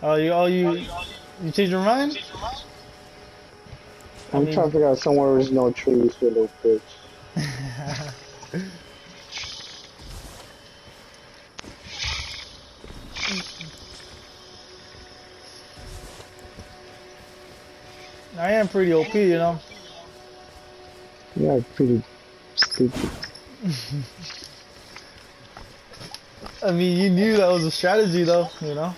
Oh, you, oh, you, you changed your mind? I'm mean- trying to figure out somewhere there's no trees for little bitch. I am pretty OP, you know. Yeah, pretty stupid. I mean, you knew that was a strategy, though, you know.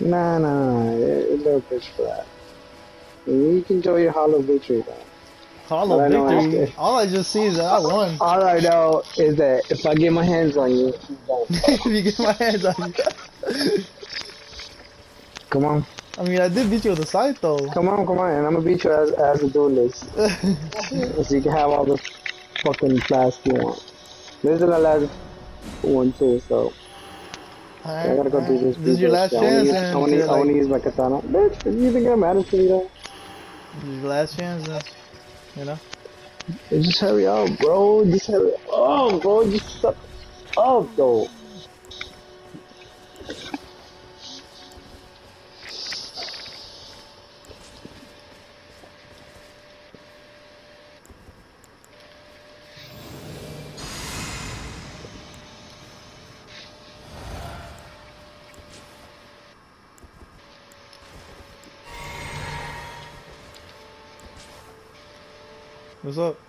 Nah, nah, nah. It, little bitch for that. You can enjoy your hollow victory though. Hollow All I know victory. All I just see is that I won. All I know is that if I get my hands on you, you if you get my hands on you. Come on, I mean, I did beat you with the scythe, though. come on, come on, and I'm gonna beat you as as a duelist, so you can have all the fucking flask you want. This is the last one too, so I gotta go do this. This is your last I chance, use- I wanna, you're I wanna use my katana. Bitch, you think I'm mad at you though? this is your last chance, uh, you know. Just hurry up, bro. Just hurry up, oh, bro. Just shut up, though. What's up?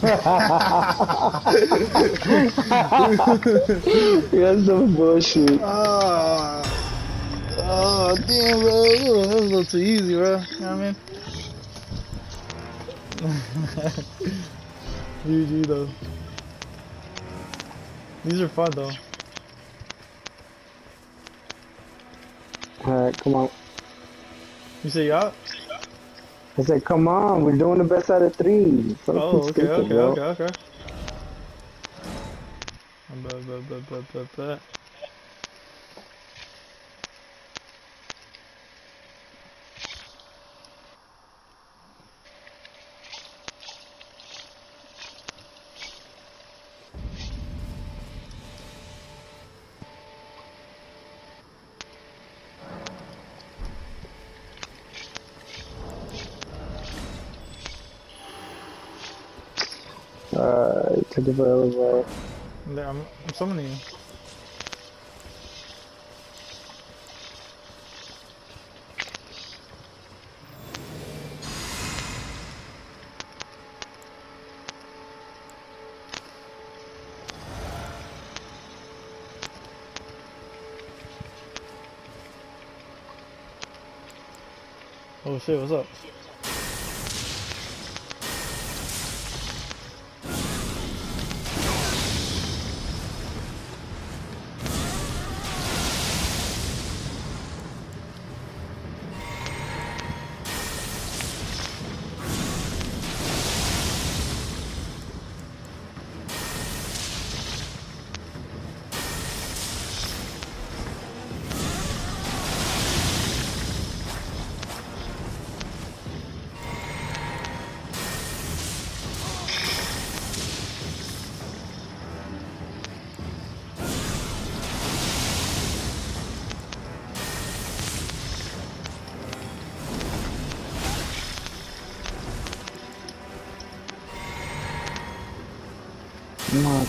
That's some bullshit. Ah, oh, damn, bro. That was a little too easy, bro. You know what I mean? GG, though. These are fun, though. Alright, come on. You say you out? I said, come on, we're doing the best out of three. Fuck Oh, okay, stupid, okay, okay, okay. But, Uh, took it forever, bro. I'm, I'm summoning you. Oh shit, what's up? On.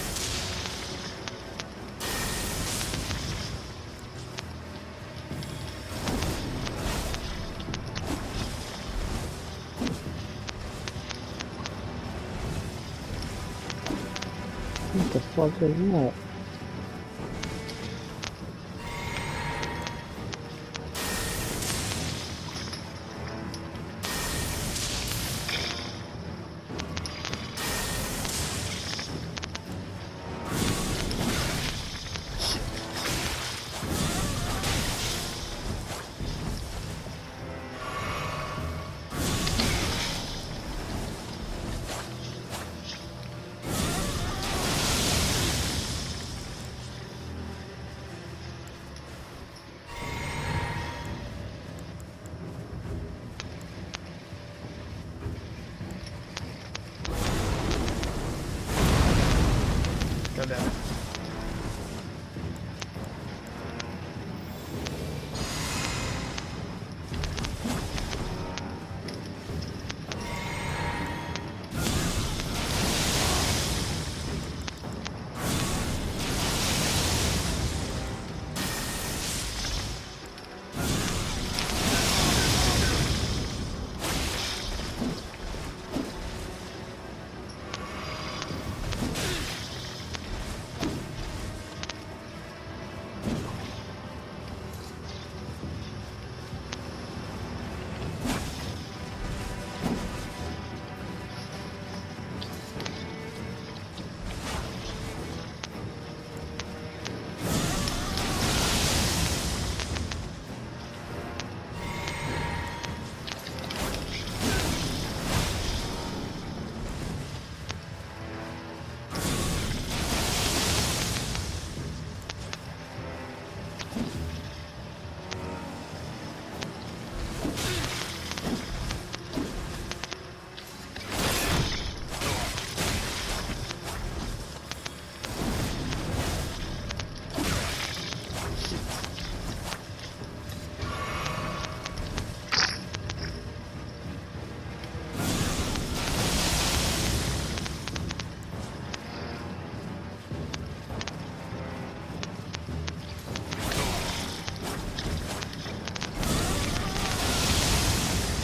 What the fuck is that?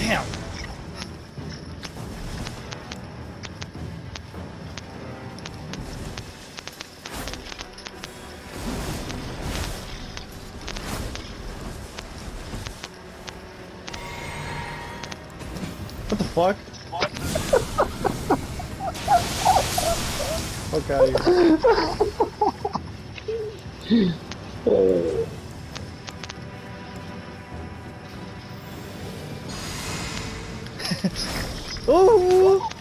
Damn. What the fuck? Fuck out of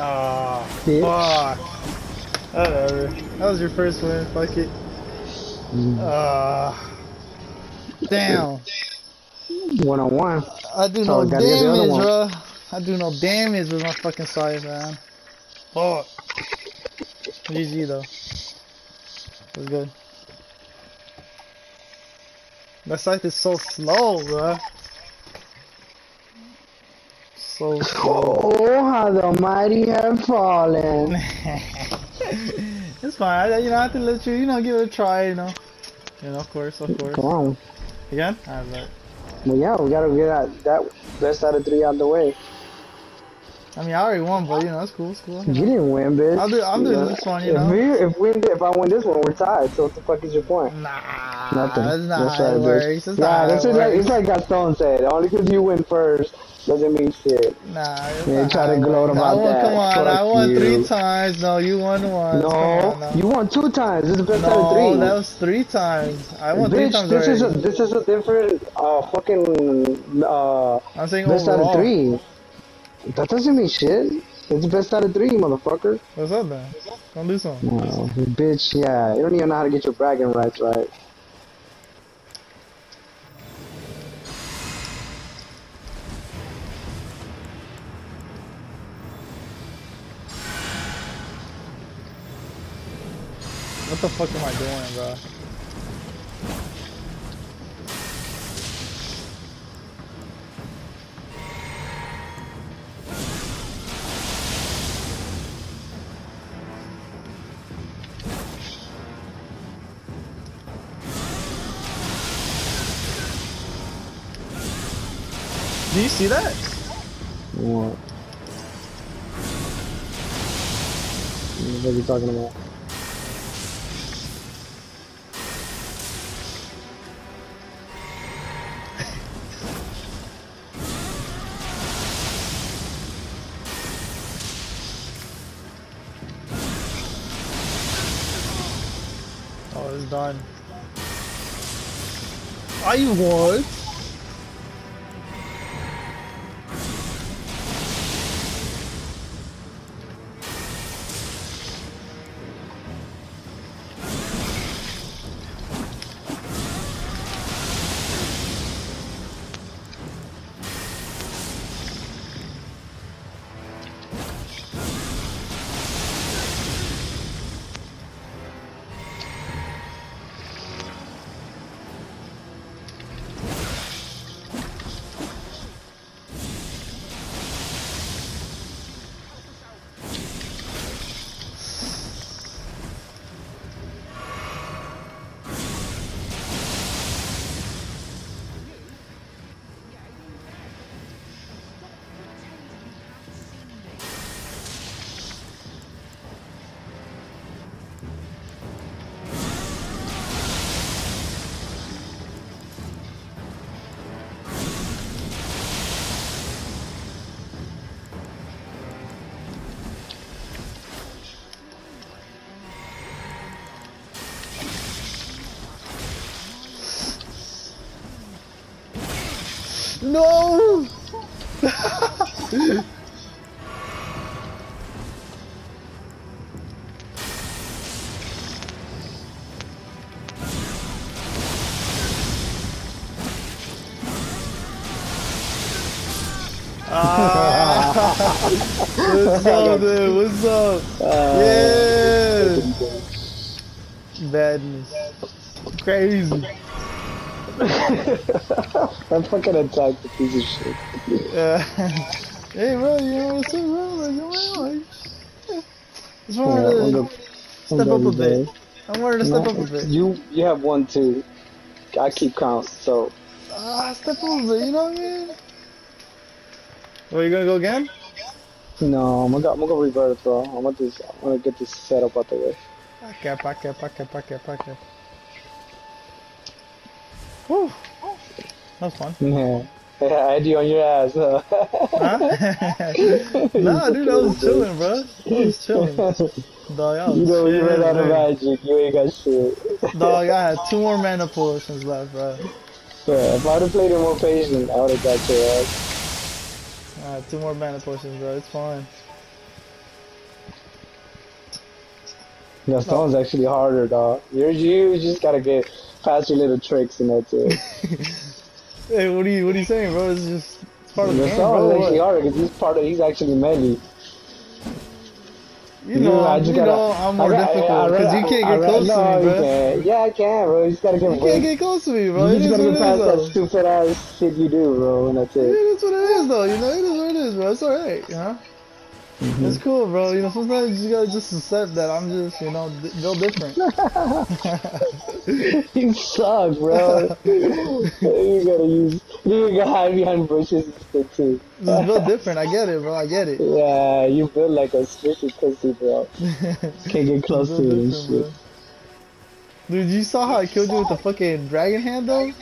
Ooh! Oh, fuck. Whatever. That was your first win. Fuck it. Uh, damn. One on one. I do no damage, bro. I do no damage with my fucking scythe, man. Fuck. GG though. Was good. That scythe is so slow, bro. So. Oh, how the mighty have fallen. it's fine. I, you know, I have to let you, you know, give it a try, you know. You know, of course, of course. Come on. Again? Alright, Well, yeah, we gotta get that, that best out of three out the way. I mean, I already won, but you know, that's cool. It's cool. You didn't win, bitch. I'll do. I'm doing yeah. this one, you know. If we, if we, if I win this one, we're tied. So what the fuck is your point? Nah, Nothing. that's not That's how it works. That's not that's just like it's like Gaston said. Only because you win first doesn't mean shit. Nah, it's try to gloat about I won, that. Come on, Fuck I won you. three times. No, you won once. No, on, no. you won two times. This is the best out of three. No, that was three times. I won three Bitch, times this is a this is a different uh fucking uh I'm saying best overall. out of three. That doesn't mean shit. It's best out of three, motherfucker. What's up man? Don't do something. Oh, bitch, yeah. You don't even know how to get your bragging rights right. What the fuck am I doing, bro? Do you see that? What? What are you talking about? Oh, it's done. Are you No! ah, what's up, dude? What's up? yeah! Madness. Crazy. I'm fucking attacked piece of shit. Yeah. hey, bro, you know what's up, bro? Like, come on, like, just Yeah, wanted I'm to step up a bit. I wanted to step up a bit. You you have one too. I keep count, so Ah, step up a bit, you know what I mean? Well, you gonna go again? no, I'm gonna I'm gonna go reverse, bro. I'm gonna just I'm gonna get this setup out the way. Paca, paca, paca, paca, paca. Whew. That was fun. Yeah, yeah, I had you on your ass. Huh? Huh? nah, dude, I was chilling, bro. I was chilling. Dog, I was you know when you ran out of magic, you ain't got shit. Dog, I had two more mana potions left, bro. Yeah, if I'd have played it more patient, I would have got your ass. I had two more mana potions, bro. It's fine. No, stone's actually harder, dog. You're you just gotta get your little tricks and that's it. hey, what are you what are you saying, bro? It's just it's part of the, game, bro. is actually harder because he's part of. He's actually melee. You know, I you just know, gotta- I'm more I difficult because you can't I- get I- close no, to me, bro. Yeah, I can, bro. You just gotta get. You can't get close to me, bro. You It just gotta get past that stupid ass shit you do, bro, and that's Yeah, it. that's what it is, though. You know, it is what it is, bro. It's alright, you know. Mm-hmm. It's cool, bro. You know, sometimes you gotta just accept that I'm just, you know, built different. you suck, bro. you gotta use. You gotta hide behind bushes and shit too. Just built different. I get it, bro. I get it. Yeah, you build like a stupid pussy, bro. Can't get close to it and shit. bro. Dude, you saw how I killed you with the fucking dragon hand, though?